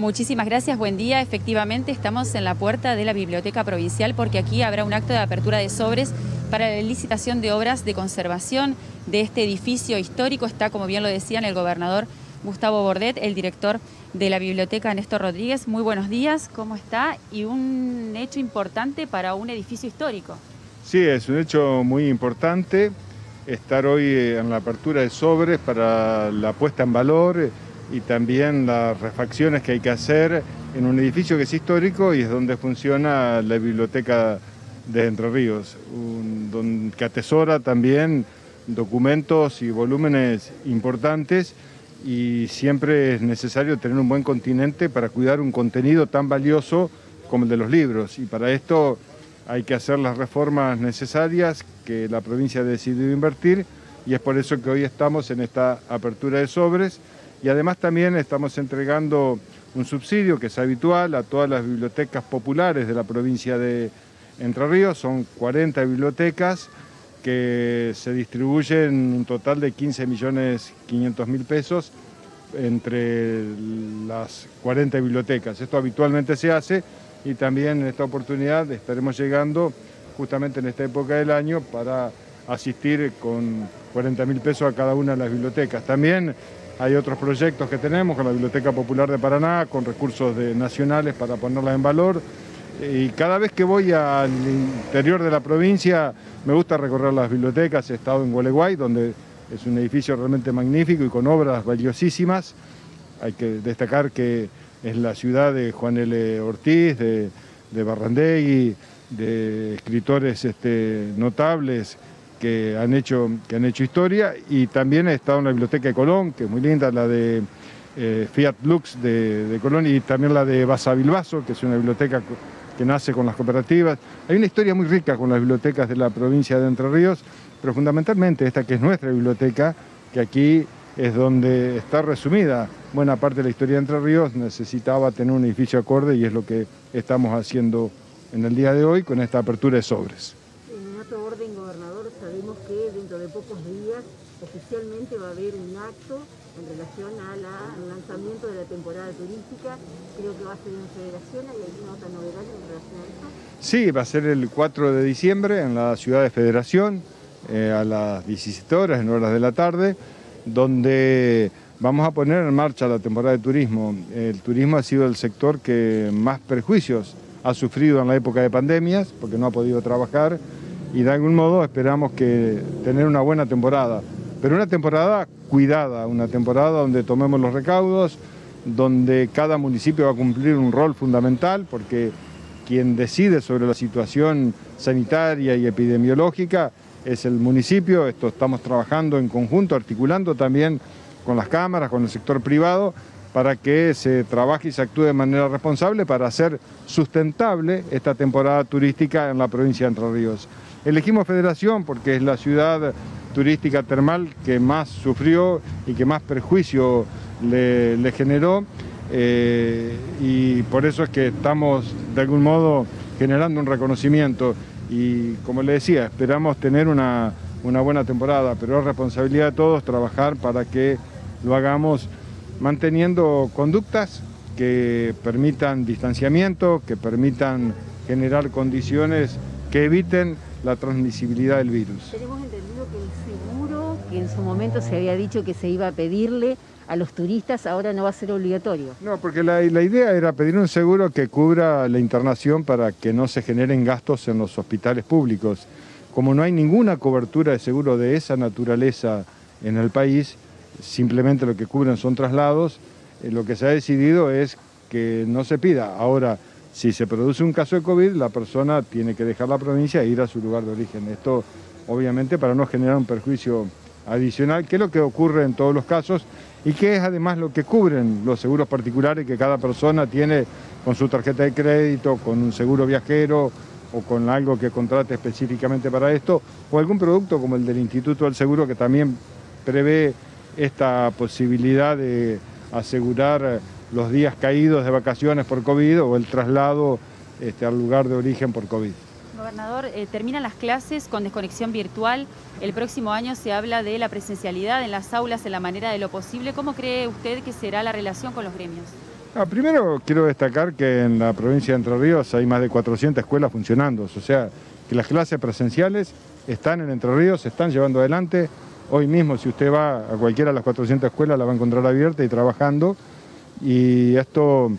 Muchísimas gracias, buen día. Efectivamente, estamos en la puerta de la Biblioteca Provincial porque aquí habrá un acto de apertura de sobres para la licitación de obras de conservación de este edificio histórico. Está, como bien lo decían, el gobernador Gustavo Bordet, el director de la Biblioteca Néstor Rodríguez. Muy buenos días, ¿cómo está? Y un hecho importante para un edificio histórico. Sí, es un hecho muy importante estar hoy en la apertura de sobres para la puesta en valor y también las refacciones que hay que hacer en un edificio que es histórico y es donde funciona la biblioteca de Entre Ríos, que atesora también documentos y volúmenes importantes y siempre es necesario tener un buen continente para cuidar un contenido tan valioso como el de los libros. Y para esto hay que hacer las reformas necesarias que la provincia ha decidido invertir y es por eso que hoy estamos en esta apertura de sobres y además también estamos entregando un subsidio que es habitual a todas las bibliotecas populares de la provincia de Entre Ríos, son 40 bibliotecas que se distribuyen un total de 15 millones 500 mil pesos entre las 40 bibliotecas. Esto habitualmente se hace y también en esta oportunidad estaremos llegando justamente en esta época del año para asistir con 40 mil pesos a cada una de las bibliotecas. También hay otros proyectos que tenemos con la Biblioteca Popular de Paraná, con recursos nacionales para ponerlas en valor. Y cada vez que voy al interior de la provincia me gusta recorrer las bibliotecas. He estado en Gualeguay, donde es un edificio realmente magnífico y con obras valiosísimas. Hay que destacar que es la ciudad de Juan L. Ortiz, de, de Barrandegui, de escritores este, notables que han hecho, que han hecho historia. Y también en la Biblioteca de Colón, que es muy linda, la de eh, Fiat Lux de, Colón y también la de Basa Bilbaso, que es una biblioteca que nace con las cooperativas. Hay una historia muy rica con las bibliotecas de la provincia de Entre Ríos, pero fundamentalmente esta que es nuestra biblioteca, que aquí es donde está resumida. Buena parte de la historia de Entre Ríos, necesitaba tener un edificio acorde y es lo que estamos haciendo en el día de hoy con esta apertura de sobres sabemos que dentro de pocos días oficialmente va a haber un acto en relación al lanzamiento de la temporada turística. Creo que va a ser en Federación. ¿Hay alguna otra novedad en relación a eso? Sí, va a ser el 4 de diciembre en la ciudad de Federación, eh, a las 17 horas, en horas de la tarde, donde vamos a poner en marcha la temporada de turismo. El turismo ha sido el sector que más perjuicios ha sufrido en la época de pandemias, porque no ha podido trabajar y de algún modo esperamos que tener una buena temporada, pero una temporada cuidada, una temporada donde tomemos los recaudos, donde cada municipio va a cumplir un rol fundamental, porque quien decide sobre la situación sanitaria y epidemiológica es el municipio, esto estamos trabajando en conjunto, articulando también con las cámaras, con el sector privado, para que se trabaje y se actúe de manera responsable para hacer sustentable esta temporada turística en la provincia de Entre Ríos. Elegimos Federación porque es la ciudad turística termal que más sufrió y que más perjuicio le, generó eh, y por eso es que estamos de algún modo generando un reconocimiento y como le decía, esperamos tener una, una buena temporada, pero es responsabilidad de todos trabajar para que lo hagamos manteniendo conductas que permitan distanciamiento, que permitan generar condiciones que eviten la transmisibilidad del virus. Tenemos entendido que el seguro, que en su momento se había dicho que se iba a pedirle a los turistas, ahora no va a ser obligatorio. No, porque la, idea era pedir un seguro que cubra la internación para que no se generen gastos en los hospitales públicos. Como no hay ninguna cobertura de seguro de esa naturaleza en el país, simplemente lo que cubren son traslados, eh, lo que se ha decidido es que no se pida. Ahora, si se produce un caso de COVID, la persona tiene que dejar la provincia e ir a su lugar de origen. Esto, obviamente, para no generar un perjuicio adicional, que es lo que ocurre en todos los casos y que es además lo que cubren los seguros particulares que cada persona tiene con su tarjeta de crédito, con un seguro viajero o con algo que contrate específicamente para esto, o algún producto como el del Instituto del Seguro que también prevé esta posibilidad de asegurar los días caídos de vacaciones por COVID o el traslado este, al lugar de origen por COVID. Gobernador, eh, terminan las clases con desconexión virtual. El próximo año se habla de la presencialidad en las aulas en la manera de lo posible. ¿Cómo cree usted que será la relación con los gremios? Ah, primero quiero destacar que en la provincia de Entre Ríos hay más de 400 escuelas funcionando, o sea, que las clases presenciales están en Entre Ríos, se están llevando adelante. Hoy mismo, si usted va a cualquiera de las 400 escuelas, la va a encontrar abierta y trabajando. Y esto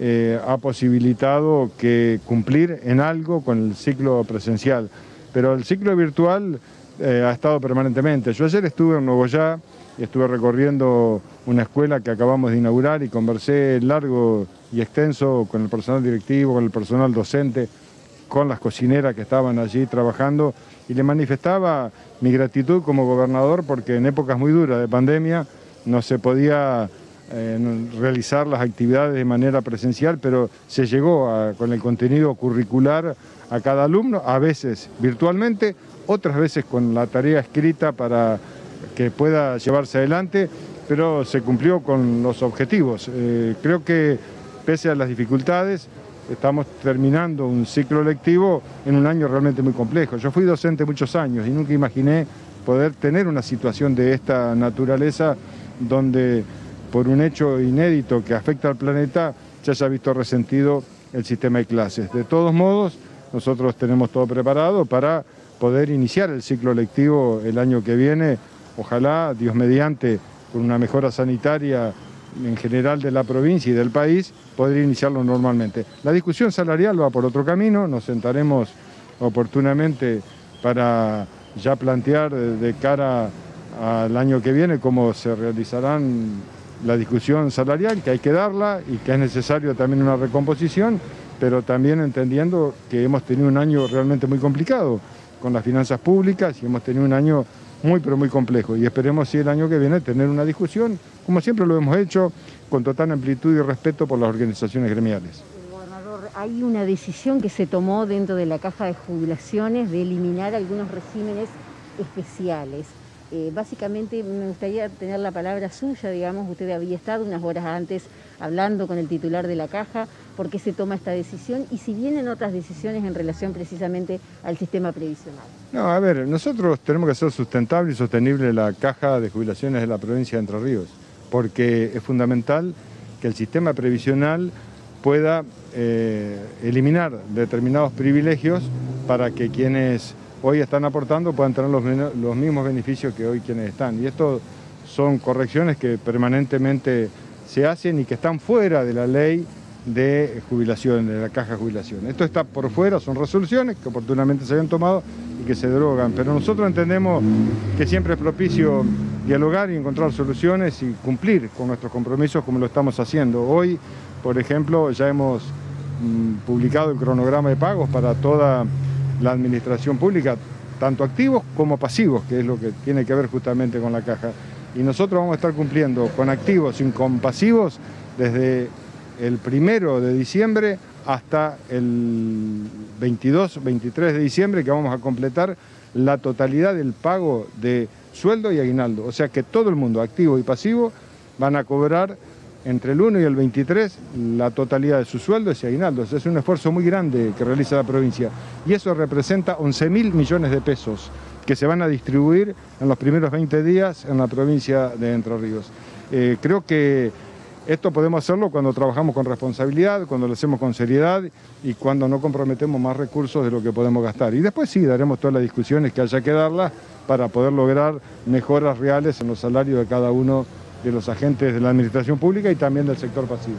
eh, ha posibilitado que cumplir en algo con el ciclo presencial. Pero el ciclo virtual eh, ha estado permanentemente. Yo ayer estuve en Nogoyá y estuve recorriendo una escuela que acabamos de inaugurar y conversé largo y extenso con el personal directivo, con el personal docente, con las cocineras que estaban allí trabajando y le manifestaba mi gratitud como gobernador porque en épocas muy duras de pandemia no se podía eh, realizar las actividades de manera presencial, pero se llegó con el contenido curricular a cada alumno, a veces virtualmente, otras veces con la tarea escrita para que pueda llevarse adelante, pero se cumplió con los objetivos. Eh, creo que pese a las dificultades, estamos terminando un ciclo lectivo en un año realmente muy complejo. Yo fui docente muchos años y nunca imaginé poder tener una situación de esta naturaleza donde por un hecho inédito que afecta al planeta se haya visto resentido el sistema de clases. De todos modos, nosotros tenemos todo preparado para poder iniciar el ciclo lectivo el año que viene, ojalá, Dios mediante, con una mejora sanitaria en general de la provincia y del país, podría iniciarlo normalmente. La discusión salarial va por otro camino, nos sentaremos oportunamente para ya plantear de cara al año que viene cómo se realizarán la discusión salarial, que hay que darla y que es necesario también una recomposición, pero también entendiendo que hemos tenido un año realmente muy complicado con las finanzas públicas y hemos tenido un año muy pero muy complejo y esperemos si el año que viene tener una discusión, como siempre lo hemos hecho, con total amplitud y respeto por las organizaciones gremiales. Gobernador, hay una decisión que se tomó dentro de la caja de jubilaciones de eliminar algunos regímenes especiales. Eh, básicamente me gustaría tener la palabra suya, digamos, usted había estado unas horas antes hablando con el titular de la caja, por qué se toma esta decisión y si vienen otras decisiones en relación precisamente al sistema previsional. No, a ver, nosotros tenemos que hacer sustentable y sostenible la caja de jubilaciones de la provincia de Entre Ríos, porque es fundamental que el sistema previsional pueda eh, eliminar determinados privilegios para que quienes hoy están aportando puedan tener los, mismos beneficios que hoy quienes están. Y esto son correcciones que permanentemente se hacen y que están fuera de la ley de jubilación, de la caja de jubilación. Esto está por fuera, son resoluciones que oportunamente se habían tomado y que se drogan, pero nosotros entendemos que siempre es propicio dialogar y encontrar soluciones y cumplir con nuestros compromisos como lo estamos haciendo. Hoy, por ejemplo, ya hemos mm, publicado el cronograma de pagos para toda la administración pública, tanto activos como pasivos, que es lo que tiene que ver justamente con la caja. Y nosotros vamos a estar cumpliendo con activos y con pasivos desde el primero de diciembre hasta el 22, 23 de diciembre, que vamos a completar la totalidad del pago de sueldo y aguinaldo. O sea que todo el mundo, activo y pasivo, van a cobrar entre el 1 y el 23 la totalidad de sus sueldos y aguinaldos. Es un esfuerzo muy grande que realiza la provincia y eso representa 11 mil millones de pesos que se van a distribuir en los primeros 20 días en la provincia de Entre Ríos. Eh, creo que esto podemos hacerlo cuando trabajamos con responsabilidad, cuando lo hacemos con seriedad y cuando no comprometemos más recursos de lo que podemos gastar. Y después sí, daremos todas las discusiones que haya que darlas para poder lograr mejoras reales en los salarios de cada uno de los agentes de la administración pública y también del sector pasivo.